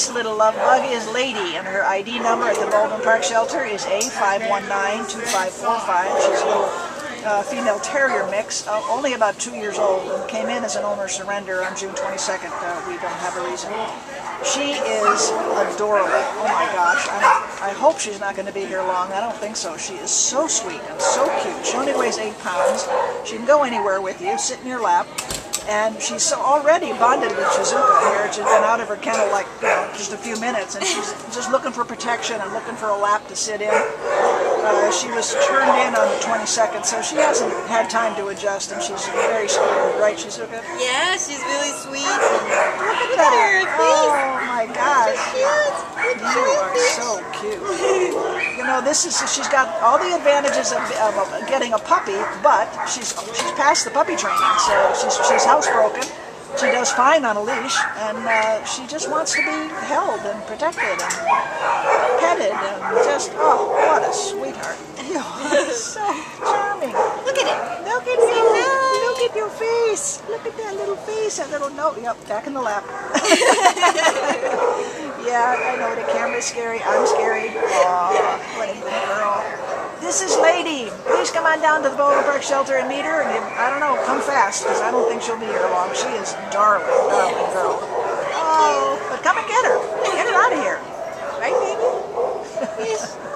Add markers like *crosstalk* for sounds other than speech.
This little love bug is Lady, and her ID number at the Baldwin Park Shelter is A5192545. She's a little uh, female terrier mix, uh, only about two years old, and came in as an owner surrender on June 22nd. Uh, we don't have a reason. She is adorable. Oh my gosh. I, I hope she's not going to be here long. I don't think so. She is so sweet and so cute. She only weighs eight pounds. She can go anywhere with you, sit in your lap. And she's already bonded with Shizuka here. She's been out of her kennel like you know, just a few minutes, and she's *laughs* just looking for protection and looking for a lap to sit in. Uh, she was turned in on the 22nd, so she hasn't had time to adjust, and she's very scared, right, Shizuka? Yeah, she's really sweet. Look at that! Oh my gosh! Cute. You are so cute. *laughs* You know, this is she's got all the advantages of, of, getting a puppy, but she's she's past the puppy training, so she's she's housebroken. She does fine on a leash, and uh, she just wants to be held and protected and petted, and just oh, what a sweetheart! *laughs* You are so charming. Look at it. Look at you! Look at your face! Look at that little face, that little note. Yep, back in the lap. *laughs* camera's scary. I'm scary. Aw, what a good girl. This is Lady. Please come on down to the Baldwin Park Shelter and meet her. And you, I don't know, come fast because I don't think she'll be here long. She is darling, darling girl. Oh, but come and get her. Get her out of here. Right, baby?